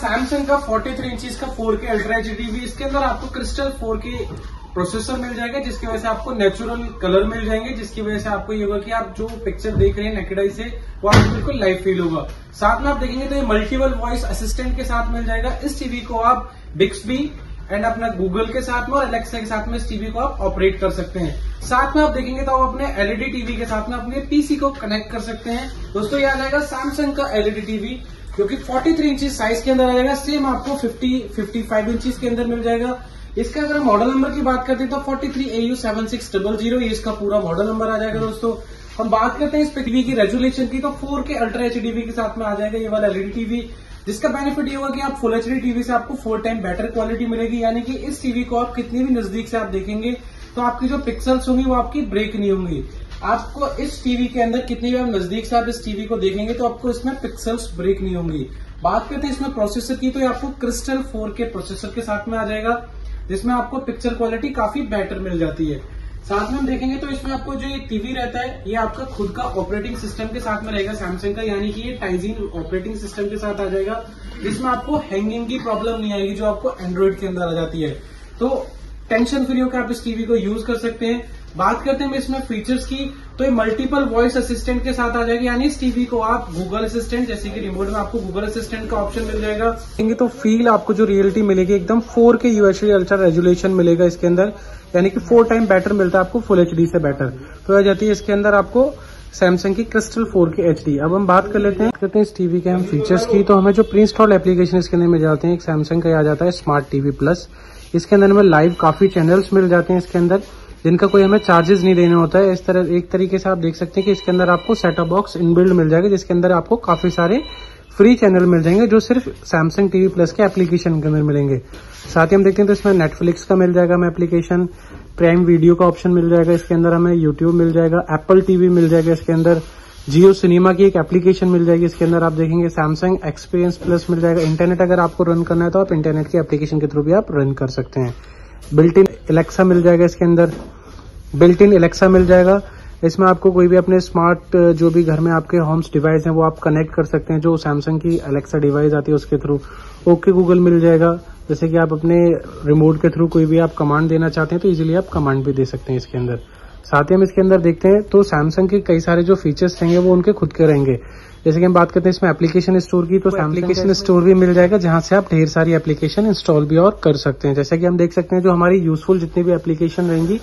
Samsung का 43 three inches का 4K ultra H TV इसके अंदर आपको क्रिस्टल 4K प्रोसेसर मिल जाएगा, जिसकी वजह से आपको नेचुरल कलर मिल जाएँगे, जिसकी वजह से आपको ये होगा कि आप जो पिक्चर देख रहे हैं नेकेडाई से, वो आपको बिल्कुल लाइव फील होगा। साथ में आप देखेंगे तो ये मल्टीपल वॉइस असिस्टेंट के साथ मिल जाएगा। इस टीवी को आप बिक्सबी एंड अपना गूगल के साथ में और एलेक्सा के साथ में इस टीवी को आप ऑपरेट कर सकते हैं। साथ में आप देखेंगे तो आप अपने एलईडी टीवी के साथ में अपने पीसी को कनेक्ट कर सकते हैं। दोस्तों, याद आएगा सैमसंग का एलईडी टीवी जो कि 43 थ्री इंचज साइज़ के अंदर आ जाएगा सेम आपको 50 55 इंचज के अंदर मिल जाएगा। इसका अगर मॉडल नंबर की बात करते हैं तो forty three A U seven six double zero इसका पूरा मॉडल नंबर आ जाएगा दोस्तों। हम बात करते हैं इस टीवी की रेजुलेशन की तो फोर के अल्ट्रा एच के साथ में आ जाएगा ये वाला एलईडी टीवी जिसका बेनिफिट ये होगा कि आप फुल एचडी टीवी से आपको फोर टाइम बेटर क्वालिटी मिलेगी। यानी कि इस टीवी को आप कितनी भी नज़दीक से आप देखेंगे तो आपकी जो पिक्सल्स होंगी, वो आपकी ब्रेक नहीं होंगी। आपको इस टीवी के अंदर कितनी बार नज़दीक से आप इस टीवी को देखेंगे तो आपको इसमें पिक्सल्स ब्रेक नहीं होंगी। बात करते हैं इसमें प्रोसेसर की तो ये आपको क्रिस्टल फोर के प्रोसेसर के साथ में आ जाएगा, जिसमें आपको पिक्चर क्वालिटी काफ़ी बेटर मिल जाती है। साथ में हम देखेंगे तो इसमें आपको जो ये टीवी रहता है, ये आपका खुद का ऑपरेटिंग सिस्टम के साथ में रहेगा। सैमसंग का, यानी कि ये टाइजिन ऑपरेटिंग सिस्टम के साथ आ जाएगा, जिसमें आपको हैंगिंग की प्रॉब्लम नहीं आएगी, जो आपको एंड्रॉइड के अंदर आ जाती है। तो टेंशन फ्री होकर आप इस टीवी को यूज़ कर सकते हैं। बात करते हैं इसमें फीचर्स की तो ये मल्टीपल वॉइस असिस्टेंट के साथ आ जाएगी। यानी इस टीवी को आप गूगल असिस्टेंट जैसे कि रिमोट में आपको गूगल असिस्टेंट का ऑप्शन मिल जाएगा। तो फील आपको जो रियलिटी मिलेगी, एकदम फोर के यूएचडी अल्ट्रा रेजुलेशन मिलेगा इसके अंदर। यानी कि फोर टाइम बेटर मिलता है आपको फुल एचडी से बेटर तो आ जाती है इसके अंदर आपको सैमसंग की क्रिस्टल फोर की एच अब हम बात कर लेते हैं, करते हैं इस टीवी के हम फीचर्स की। तो हमें जो प्री इंस्टॉल एप्लीकेशन इसके अंदर मिल जाते हैं, एक सैमसंग का आ जाता है स्मार्ट टीवी प्लस इसके अंदर हमें लाइव काफ़ी चैनल्स मिल जाते हैं इसके अंदर। जिनका कोई हमें चार्जेस नहीं देना होता है। इस तरह, एक तरीके से आप देख सकते हैं कि इसके अंदर आपको सेटअप बॉक्स इनबिल्ड मिल जाएगा, जिसके अंदर आपको काफ़ी सारे फ्री चैनल मिल जाएँगे, जो सिर्फ़ सैमसंग टीवी प्लस के एप्लीकेशन के अंदर मिलेंगे। साथ ही हम देखते हैं तो इसमें नेटफ्लिक्स का मिल जाएगा हमें एप्लीकेशन प्राइम वीडियो का ऑप्शन मिल जाएगा इसके अंदर हमें यूट्यूब मिल जाएगा एप्पल टीवी मिल जाएगा इसके अंदर जियो सिनेमा की एक एप्लीकेशन मिल जाएगी इसके अंदर, आप देखेंगे सैमसंग एक्सपीरियंस प्लस मिल जाएगा। इंटरनेट अगर आपको रन करना है तो आप इंटरनेट की एप्लीकेशन के थ्रू भी आप रन कर सकते हैं। बिल्ट इन एलेक्सा मिल जाएगा इसके अंदर। बिल्ट इन एलेक्सा मिल जाएगा। इसमें आपको कोई भी अपने स्मार्ट जो भी घर में आपके होम्स डिवाइस हैं वो आप कनेक्ट कर सकते हैं जो सैमसंग की अलेक्सा डिवाइस आती है उसके थ्रू ओके गूगल मिल जाएगा। जैसे कि आप अपने रिमोट के थ्रू कोई भी आप कमांड देना चाहते हैं तो इजीली आप कमांड भी दे सकते हैं इसके अंदर। साथ ही हम इसके अंदर देखते हैं तो सैमसंग के कई सारे जो फीचर्स रहेंगे वो उनके खुद के रहेंगे। जैसे कि हम बात करते हैं इसमें एप्लीकेशन स्टोर की तो एप्लीकेशन स्टोर भी मिल जाएगा जहाँ से आप ढेर सारी एप्लीकेशन इंस्टॉल भी और कर सकते हैं। जैसे कि हम देख सकते हैं जो हमारी यूजफुल जितनी भी एप्लीकेशन रहेंगी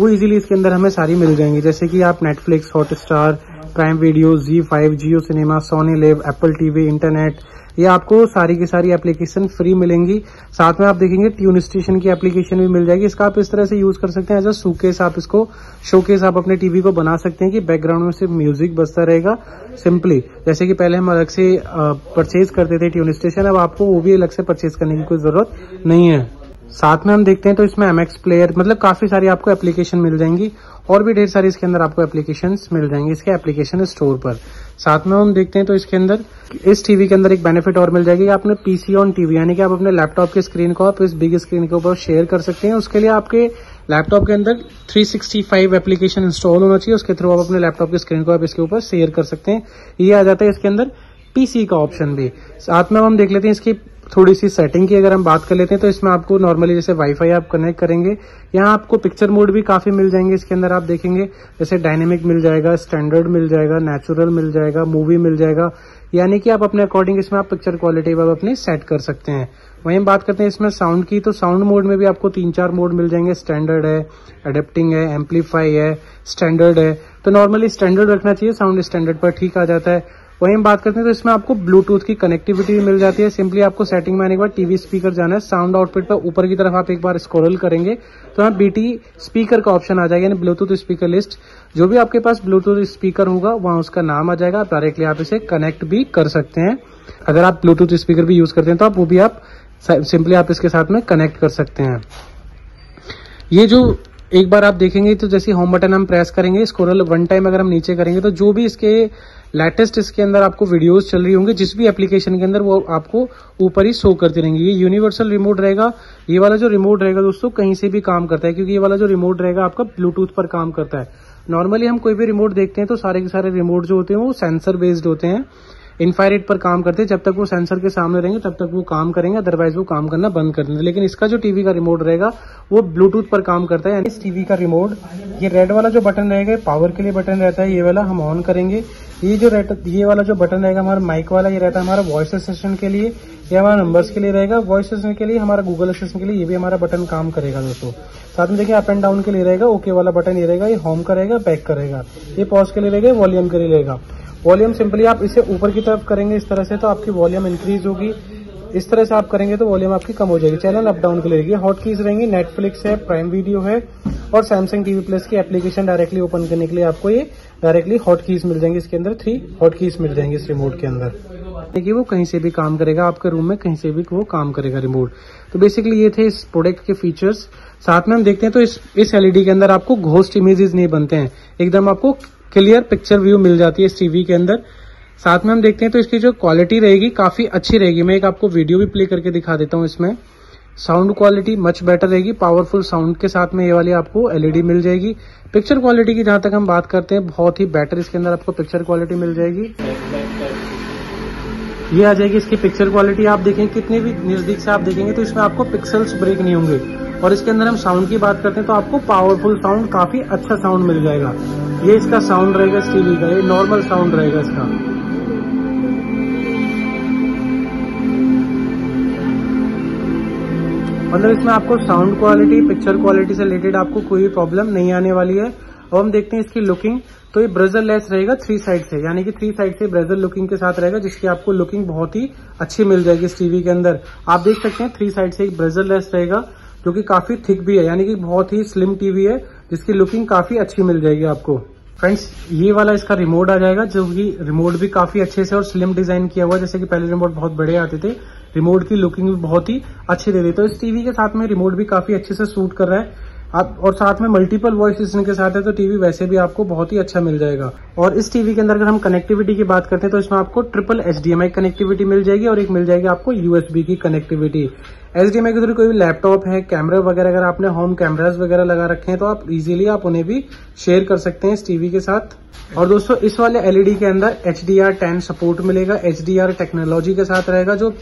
वो इजीली इसके अंदर हमें सारी मिल जाएँगी। जैसे कि आप Netflix Hotstar Prime Video Zee five Jio Cinema Sony Liv Apple TV internet ये आपको सारी की सारी एप्लीकेशन फ्री मिलेंगी। साथ में आप देखेंगे ट्यून स्टेशन की एप्लीकेशन भी मिल जाएगी। इसका आप इस तरह से यूज़ कर सकते हैं। एज अ शोकेस आप इसको शोकेस आप अपने टीवी को बना सकते हैं कि बैकग्राउंड में सिर्फ़ म्यूज़िक बजता रहेगा। सिंपली जैसे कि पहले हम अलग से परचेज करते थे ट्यून स्टेशन अब आपको वो भी अलग से परचेज करने की कोई ज़रूरत नहीं है। साथ में हम देखते हैं तो इसमें एमएक्स प्लेयर मतलब काफ़ी सारी आपको एप्लीकेशन मिल जाएँगी और भी ढेर सारी इसके अंदर आपको एप्लीकेशन मिल जाएँगे इसके एप्लीकेशन स्टोर पर। साथ में हम देखते हैं तो इसके अंदर इस टीवी के अंदर एक बेनिफिट और मिल जाएगी। आपने पीसी ऑन टीवी यानी कि आप अपने लैपटॉप की स्क्रीन को आप इस बिग स्क्रीन के ऊपर शेयर कर सकते हैं। उसके लिए आपके लैपटॉप के अंदर 365 एप्लीकेशन इंस्टॉल होना चाहिए। उसके थ्रू आप अपने लैपटॉप की स्क्रीन को आप इसके ऊपर शेयर कर सकते हैं। ये आ जाता है इसके अंदर पीसी का ऑप्शन भी। साथ में हम देख लेते हैं इसकी थोड़ी सी सेटिंग की अगर हम बात कर लेते हैं तो इसमें आपको नॉर्मली जैसे वाईफाई आप कनेक्ट करेंगे, यहाँ आपको पिक्चर मोड भी काफ़ी मिल जाएँगे, इसके अंदर आप देखेंगे, जैसे डायनेमिक मिल जाएगा स्टैंडर्ड मिल जाएगा नेचुरल मिल जाएगा मूवी मिल जाएगा, यानी कि आप अपने अकॉर्डिंग इसमें आप पिक्चर क्वालिटी आप अपनी सेट कर सकते हैं। वहीं बात करते हैं इसमें साउंड की तो साउंड मोड में भी आपको तीन चार मोड मिल जाएँगे स्टैंडर्ड है अडेप्टिंग है एम्पलीफाई है स्टैंडर्ड है। तो नॉर्मली स्टैंडर्ड रखना चाहिए साउंड स्टैंडर्ड पर ठीक आ जाता है। वहीं हम बात करते हैं तो इसमें आपको ब्लूटूथ की कनेक्टिविटी भी मिल जाती है। सिंपली आपको सेटिंग में आने के बाद टीवी स्पीकर जाना है। साउंड आउटपुट पर ऊपर की तरफ़ आप एक बार स्क्रॉल करेंगे तो यहाँ बीटी स्पीकर का ऑप्शन आ जाएगा, यानी ब्लूटूथ स्पीकर लिस्ट जो भी आपके पास ब्लूटूथ स्पीकर होगा, वहाँ उसका नाम आ जाएगा। डायरेक्टली आप इसे कनेक्ट भी कर सकते हैं। अगर आप ब्लूटूथ स्पीकर भी यूज़ करते हैं तो आप वो भी आप सिंपली आप इसके साथ में कनेक्ट कर सकते हैं। ये जो एक बार आप देखेंगे तो जैसे होम बटन हम प्रेस करेंगे स्कोरल वन टाइम अगर हम नीचे करेंगे तो जो भी इसके लेटेस्ट इसके अंदर आपको वीडियोस चल रही होंगी, जिस भी एप्लीकेशन के अंदर वो आपको ऊपर ही शो करती रहेंगी। ये यूनिवर्सल रिमोट रहेगा। ये वाला जो रिमोट रहेगा दोस्तों, कहीं से भी काम करता है, क्योंकि ये वाला जो रिमोट रहेगा, आपका ब्लूटूथ पर काम करता है। नॉर्मली हम कोई भी रिमोट देखते हैं तो सारे के सारे रिमोट जो होते हैं, वो सेंसर बेस्ड होते हैं। इन्फायरेट पर काम करते हैं। जब तक वो सेंसर के सामने रहेंगे, तब तक वो काम करेंगे अदरवाइज़ वो काम करना बंद कर देंगे। लेकिन इसका जो टीवी का रिमोट रहेगा, वो ब्लूटूथ पर काम करता है। इस टीवी का रिमोट ये रेड वाला जो बटन रहेगा पावर के लिए बटन रहता है। ये वाला हम ऑन करेंगे। ये जो रहता, ये वाला जो बटन रहेगा हमारा माइक वाला, ये रहता है हमारा वॉइस असिस्टेंट के लिए ये हमारा नंबर्स के लिए रहेगा। वॉइस असिस्टेंट के लिए, हमारा गूगल असिस्टेंट के लिए ये भी हमारा बटन काम करेगा दोस्तों। साथ में देखिए अप एंड डाउन के लिए रहेगा ओके वाला बटन ये रहेगा, ये होम करेगा बैक करेगा ये पॉज के लिए रहेगा वॉल्यूम के लिए रहेगा। वॉल्यूम सिंपली आप इसे ऊपर की तरफ़ करेंगे इस तरह से तो आपकी वॉल्यूम इंक्रीज होगी। इस तरह से आप करेंगे तो वॉल्यूम आपकी कम हो जाएगी। चैनल अप डाउन के लिए रहेगी। हॉट कीज रहेंगी नेटफ्लिक्स है प्राइम वीडियो है, और सैमसंग टीवी प्लस की एप्लीकेशन डायरेक्टली ओपन करने के लिए आपको ये डायरेक्टली हॉट कीज मिल जाएँगे इसके अंदर थ्री हॉट कीज मिल जाएँगे इस रिमोट के अंदर। देखिए वो कहीं से भी काम करेगा, आपके रूम में कहीं से भी वो काम करेगा रिमोट तो बेसिकली ये थे इस प्रोडक्ट के फीचर्स साथ में हम देखते हैं तो इस इस एलईडी के अंदर आपको घोस्ट इमेजेस नहीं बनते हैं। एकदम आपको क्लियर पिक्चर व्यू मिल जाती है इस टीवी के अंदर। साथ में हम देखते हैं तो इसकी जो क्वालिटी रहेगी, काफ़ी अच्छी रहेगी। मैं एक आपको वीडियो भी प्ले करके दिखा देता हूँ इसमें। साउंड क्वालिटी मच बेटर रहेगी पावरफुल साउंड के साथ में ये वाली आपको एलईडी मिल जाएगी। पिक्चर क्वालिटी की जहाँ तक हम बात करते हैं, बहुत ही बेटर इसके अंदर आपको पिक्चर क्वालिटी मिल जाएगी। ये आ जाएगी इसकी पिक्चर क्वालिटी आप देखें, कितने भी नज़दीक से आप देखेंगे तो इसमें आपको पिक्सल्स ब्रेक नहीं होंगे। और इसके अंदर हम साउंड की बात करते हैं तो आपको पावरफुल साउंड काफ़ी अच्छा साउंड मिल जाएगा। ये इसका साउंड रहेगा इस टीवी का, ये नॉर्मल साउंड रहेगा इसका। मतलब इसमें आपको साउंड क्वालिटी पिक्चर क्वालिटी से रिलेटेड आपको कोई प्रॉब्लम नहीं आने वाली है। और हम देखते हैं इसकी लुकिंग तो ये ब्रजर लेस रहेगा थ्री साइड से, यानी कि थ्री साइड से ब्रजर लुकिंग के साथ रहेगा, जिसकी आपको लुकिंग बहुत ही अच्छी मिल जाएगी इस टीवी के अंदर। आप देख सकते हैं थ्री साइड से एक ब्रजर लेस रहेगा, जो कि काफ़ी थिक भी है, यानी कि बहुत ही स्लिम टीवी है, जिसकी लुकिंग काफ़ी अच्छी मिल जाएगी आपको। फ्रेंड्स ये वाला इसका रिमोट आ जाएगा, जो कि रिमोट भी काफ़ी अच्छे से और स्लिम डिज़ाइन किया हुआ जैसे कि पहले रिमोट बहुत बड़े आते थे रिमोट की लुकिंग भी बहुत ही अच्छी दे दी तो इस टीवी के साथ में रिमोट भी काफ़ी अच्छे से सूट कर रहा है। आप, और साथ में मल्टीपल वॉइस के साथ है तो टीवी वैसे भी आपको बहुत ही अच्छा मिल जाएगा। और इस टीवी के अंदर अगर हम कनेक्टिविटी की बात करते हैं तो इसमें आपको ट्रिपल एच कनेक्टिविटी मिल जाएगी और एक मिल जाएगी आपको यूएसबी की कनेक्टिविटी एच डी के थ्रू कोई भी लैपटॉप है कैमरा वगैरह, अगर आपने होम कैमराज वगैरह लगा रखे हैं तो आप इजीली आप उन्हें भी शेयर कर सकते हैं इस टीवी के साथ। और दोस्तों, इस वाले एलईडी के अंदर H D R ten support मिलेगा। एच डी आर टेक्नोलॉजी के साथ रहेगा, जो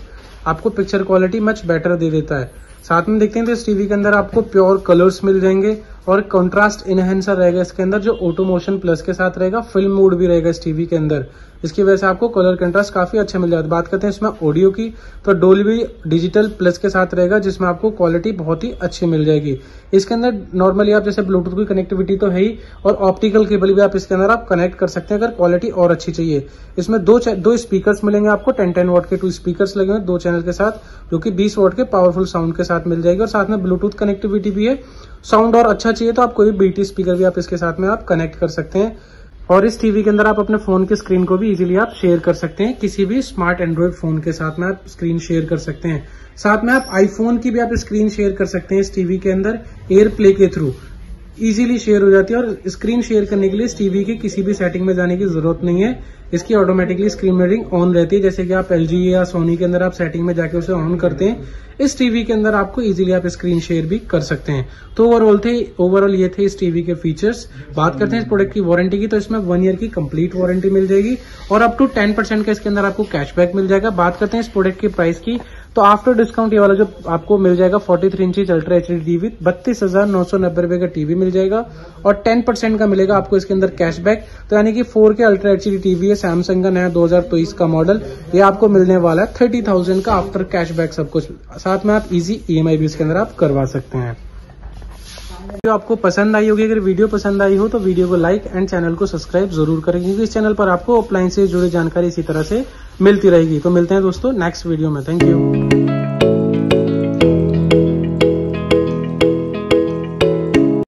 आपको पिक्चर क्वालिटी मच बेटर दे देता है। साथ में देखते हैं तो इस टीवी के अंदर आपको प्योर कलर्स मिल जाएँगे। और कंट्रास्ट इनहेंसर रहेगा इसके अंदर, जो ऑटो मोशन प्लस के साथ रहेगा फ़िल्म मोड भी रहेगा इस टीवी के अंदर। इसकी वजह से आपको कलर कंट्रास्ट काफ़ी अच्छा मिल जाता है। बात करते हैं इसमें ऑडियो की तो डोलबी डिजिटल प्लस के साथ रहेगा, जिसमें आपको क्वालिटी बहुत ही अच्छी मिल जाएगी। इसके अंदर नॉर्मली आप जैसे ब्लूटूथ की कनेक्टिविटी तो है ही, और ऑप्टिकल केबल भी आप इसके अंदर आप कनेक्ट कर सकते हैं, अगर क्वालिटी और अच्छी चाहिए। इसमें दो दो स्पीकर मिलेंगे आपको टेन टेन वॉट के टू स्पीकर लगे हुए दो चैनल के साथ, जो की बीस वॉट के पावरफुल साउंड के साथ मिल जाएगी, और साथ में ब्लूटूथ कनेक्टिविटी भी है। साउंड और अच्छा चाहिए तो आप कोई बीटी स्पीकर भी आप इसके साथ में आप कनेक्ट कर सकते हैं। और इस टीवी के अंदर आप अपने फ़ोन के स्क्रीन को भी इजीली आप शेयर कर सकते हैं। किसी भी स्मार्ट एंड्रॉइड फ़ोन के साथ में आप स्क्रीन शेयर कर सकते हैं। साथ में आप आईफोन की भी आप स्क्रीन शेयर कर सकते हैं इस टीवी के अंदर एयर प्ले के थ्रू इजीली शेयर हो जाती है और स्क्रीन शेयर करने के लिए इस टीवी की किसी भी सेटिंग में जाने की ज़रूरत नहीं है। इसकी ऑटोमेटिकली स्क्रीन मेरिंग ऑन रहती है। जैसे कि आप एलजी या सोनी के अंदर आप सेटिंग में जाके उसे ऑन करते हैं, इस टीवी के अंदर आपको इजीली आप स्क्रीन शेयर भी कर सकते हैं। तो ओवरऑल थे ओवरऑल ये थे इस टीवी के फीचर्स बात करते हैं इस प्रोडक्ट की वारंटी की तो इसमें वन ईयर की कंप्लीट वारंटी मिल जाएगी और अप टू टेन परसेंट का इसके अंदर आपको कैशबैक मिल जाएगा। बात करते हैं इस प्रोडक्ट की प्राइस की। तो आफ्टर डिस्काउंट ये वाला जो आपको मिल जाएगा 43 थ्री इंची अल्ट्रा एच डी टीवी बत्तीस हज़ार नौ सौ नब्बे रुपए का टीवी मिल जाएगा और 10 परसेंट का मिलेगा आपको इसके अंदर कैशबैक तो यानी कि 4 के अल्ट्रा एच डी टीवी है सैमसंग का नया 2023 का मॉडल ये आपको मिलने वाला है थर्टी थाउज़ेंड का आफ्टर कैशबैक सब कुछ। साथ में आप इजी ईएमआई भी इसके अंदर आप करवा सकते हैं। वीडियो आपको पसंद आई होगी, अगर वीडियो पसंद आई हो तो वीडियो को लाइक एंड चैनल को सब्सक्राइब ज़रूर करें, क्योंकि इस चैनल पर आपको ऑफलाइन से जुड़ी जानकारी इसी तरह से मिलती रहेगी। तो मिलते हैं दोस्तों नेक्स्ट वीडियो में। Thank you